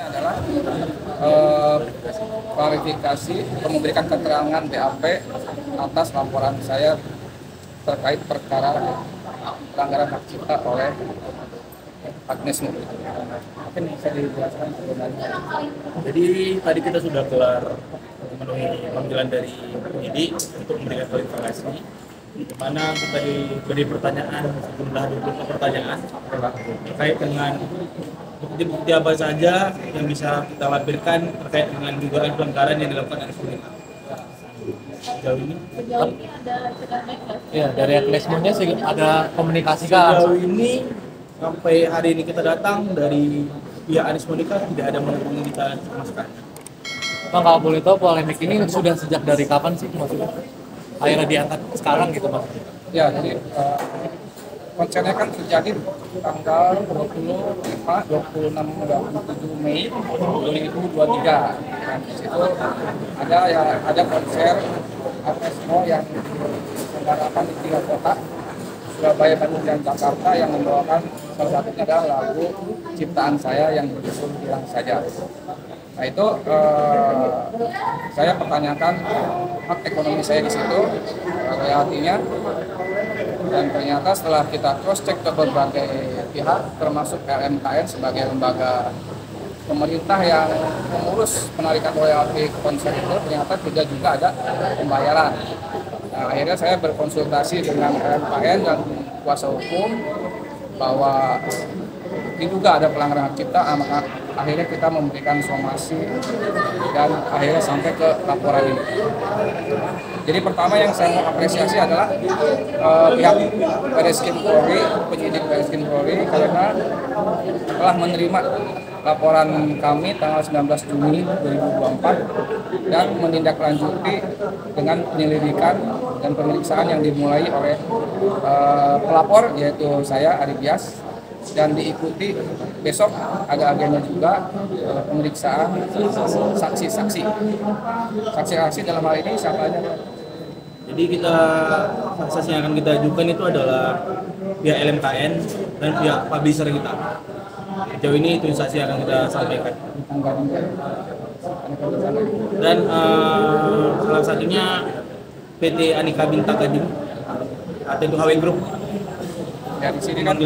Ini adalah eh, klarifikasi atau memberikan keterangan BAP atas laporan saya terkait perkara pelanggaran hak cipta oleh Agnes Nurul. Mungkin bisa dijelaskan sebenarnya. Jadi tadi kita sudah kelar memenuhi panggilan dari penyidik untuk memberikan klarifikasi mana kita diberi pertanyaan sejumlah 20 pertanyaan terkait dengan bukti-bukti apa saja yang bisa kita lampirkan terkait dengan dugaan pelanggaran yang dilakukan oleh pemerintah. Sejauh ini, Sejauh ini ada? Ya, dari Agnesmonya sih ada komunikasi kah? sejauh ini sampai hari ini kita datang dari pihak Anies Monika tidak ada menghubungi kita sama sekali. Bang kalau boleh tahu polemik ini sudah sejak dari kapan sih maksudnya? Akhirnya diangkat sekarang gitu mas? Ya, jadi eh, konsernya kan terjadi tanggal 25, 26, 27 Mei 2023. Dan di situ ada ya ada konser Agnes Mo yang diselenggarakan di tiga kota Surabaya, Bandung, dan Jakarta yang membawakan salah satunya adalah lagu ciptaan saya yang berjudul Hilang Saja. Nah itu eh, saya pertanyakan hak ekonomi saya di situ, royaltinya, dan ternyata setelah kita cross check ke berbagai pihak, termasuk LMKN sebagai lembaga pemerintah yang mengurus penarikan royalti konser itu, ternyata tidak juga ada pembayaran. Nah, akhirnya saya berkonsultasi dengan LMKN dan kuasa hukum bahwa diduga ada pelanggaran hak cipta, ah, maka akhirnya kita memberikan somasi dan akhirnya sampai ke laporan ini. Jadi pertama yang saya mau apresiasi adalah eh, pihak Baris Krim Polri, penyidik Baris Krim Polri karena telah menerima laporan kami tanggal 19 Juni 2024 dan menindaklanjuti dengan penyelidikan dan pemeriksaan yang dimulai oleh eh, pelapor yaitu saya Ari Bias dan diikuti besok ada agenda juga eh, pemeriksaan saksi-saksi. Saksi-saksi dalam hal ini siapa aja? Jadi kita saksi yang akan kita ajukan itu adalah pihak LMKN dan pihak publisher kita. Sejauh ini itu saksi yang akan kita sampaikan. Dan eh, salah satunya PT Anika Bintang Gading atau itu HW Group Ya di sini kan